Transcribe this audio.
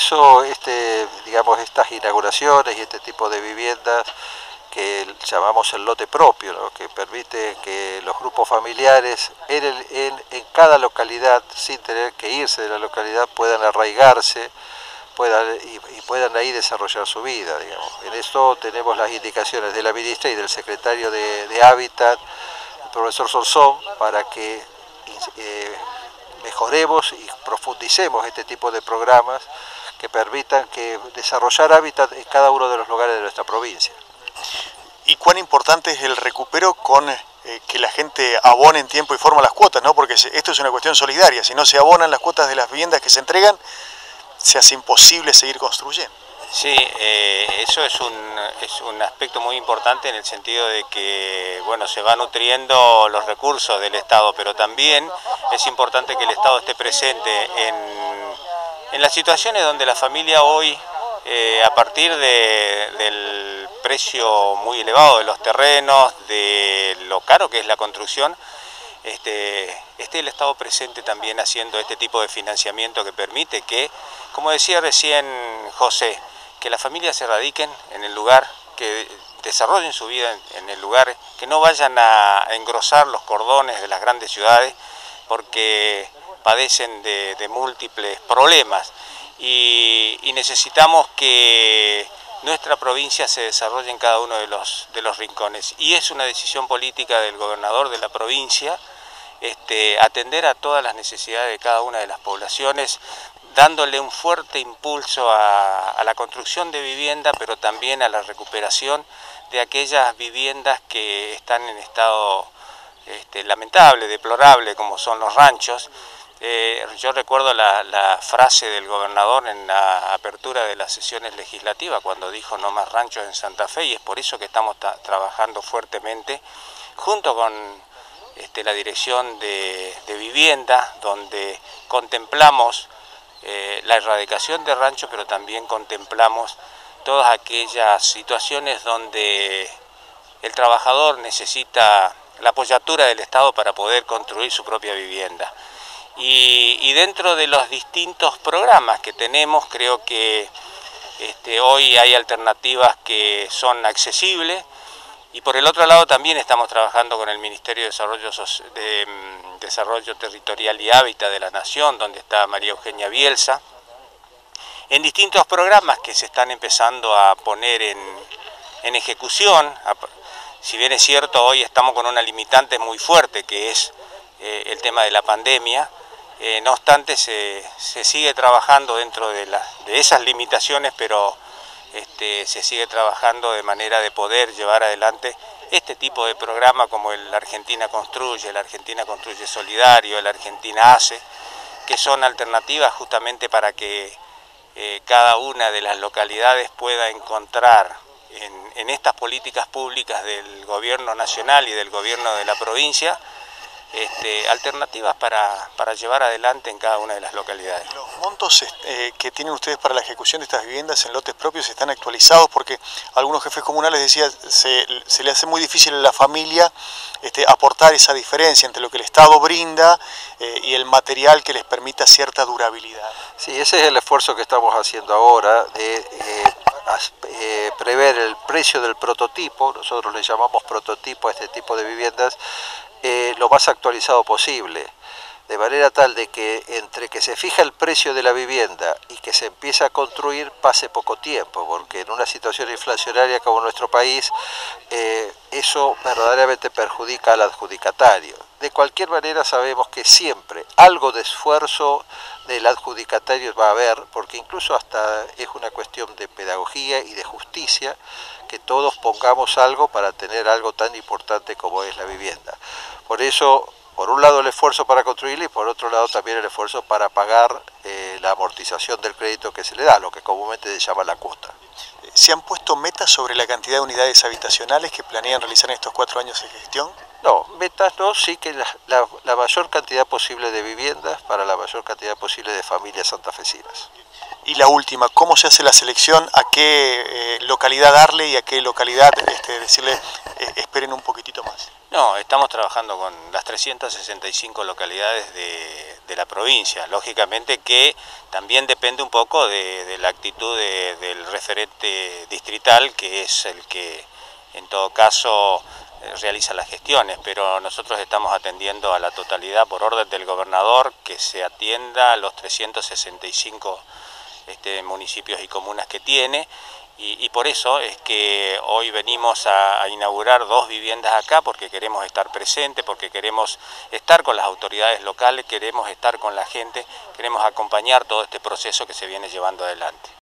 eso, este, digamos, estas inauguraciones y este tipo de viviendas que llamamos el lote propio, que permite que los grupos familiares en, en, cada localidad, sin tener que irse de la localidad, puedan arraigarse puedan, y, puedan ahí desarrollar su vida. Digamos. En esto tenemos las indicaciones de la ministra y del secretario de, Hábitat, el profesor Sorsón, para que eh, mejoremos y profundicemos este tipo de programas que permitan que desarrollar hábitat en cada uno de los lugares de nuestra provincia. ¿Y cuán importante es el recupero con eh, que la gente abone en tiempo y forma las cuotas? ¿no? Porque esto es una cuestión solidaria, si no se abonan las cuotas de las viviendas que se entregan, se hace imposible seguir construyendo. Sí, eh, eso es un, es un aspecto muy importante en el sentido de que bueno, se van nutriendo los recursos del Estado, pero también es importante que el Estado esté presente en, en las situaciones donde la familia hoy, eh, a partir del precio muy elevado de los terrenos, de lo caro que es la construcción, este, esté el Estado presente también haciendo este tipo de financiamiento que permite que, como decía recién José, que las familias se radiquen en el lugar, que desarrollen su vida en, el lugar, que no vayan a engrosar los cordones de las grandes ciudades, porque padecen de, múltiples problemas y, necesitamos que nuestra provincia se desarrolle en cada uno de los, de los rincones. Y es una decisión política del gobernador de la provincia este, atender a todas las necesidades de cada una de las poblaciones, dándole un fuerte impulso a, la construcción de vivienda, pero también a la recuperación de aquellas viviendas que están en estado este, lamentable, deplorable, como son los ranchos. Eh, yo recuerdo la, frase del gobernador en la apertura de las sesiones legislativas cuando dijo no más ranchos en Santa Fe y es por eso que estamos trabajando fuertemente junto con este, la dirección de, vivienda donde contemplamos eh, la erradicación de ranchos, pero también contemplamos todas aquellas situaciones donde el trabajador necesita la apoyatura del Estado para poder construir su propia vivienda. Y, dentro de los distintos programas que tenemos, creo que este, hoy hay alternativas que son accesibles y por el otro lado también estamos trabajando con el Ministerio de Desarrollo, de, mm, Desarrollo Territorial y Hábitat de la Nación, donde está María Eugenia Bielsa, en distintos programas que se están empezando a poner en, ejecución. Si bien es cierto, hoy estamos con una limitante muy fuerte, que es eh, el tema de la pandemia, eh, no obstante se, sigue trabajando dentro de, esas limitaciones, pero este, se sigue trabajando de manera de poder llevar adelante este tipo de programa como el Argentina Construye, el Argentina Construye Solidario, el Argentina Hace, que son alternativas justamente para que eh, cada una de las localidades pueda encontrar en, en estas políticas públicas del gobierno nacional y del gobierno de la provincia este, alternativas para, llevar adelante en cada una de las localidades. Los montos eh, que tienen ustedes para la ejecución de estas viviendas en lotes propios están actualizados porque algunos jefes comunales decían se, se le hace muy difícil a la familia este, aportar esa diferencia entre lo que el Estado brinda eh, y el material que les permita cierta durabilidad. Sí, ese es el esfuerzo que estamos haciendo ahora de eh, precio del prototipo, nosotros le llamamos prototipo a este tipo de viviendas, eh, lo más actualizado posible, de manera tal de que entre que se fija el precio de la vivienda y que se empieza a construir pase poco tiempo, porque en una situación inflacionaria como nuestro país, eh, eso verdaderamente perjudica al adjudicatario. De cualquier manera sabemos que siempre algo de esfuerzo del adjudicatario va a haber, porque incluso hasta es una cuestión de pedagogía y de justicia que todos pongamos algo para tener algo tan importante como es la vivienda. Por eso, por un lado el esfuerzo para construirla y por otro lado también el esfuerzo para pagar eh, la amortización del crédito que se le da, lo que comúnmente se llama la cuota. ¿Se han puesto metas sobre la cantidad de unidades habitacionales que planean realizar en estos cuatro años de gestión? No, metas no, sí que la, mayor cantidad posible de viviendas para la mayor cantidad posible de familias santafesinas. Y la última, ¿cómo se hace la selección? ¿A qué eh, localidad darle y a qué localidad este, decirle eh, esperen un poquitito más? No, estamos trabajando con las 365 localidades de, la provincia. Lógicamente que también depende un poco de, la actitud del referente distrital, que es el que en todo caso eh, realiza las gestiones, pero nosotros estamos atendiendo a la totalidad por orden del gobernador que se atienda a los 365 este, municipios y comunas que tiene y, por eso es que hoy venimos a, inaugurar dos viviendas acá porque queremos estar presentes, porque queremos estar con las autoridades locales, queremos estar con la gente, queremos acompañar todo este proceso que se viene llevando adelante.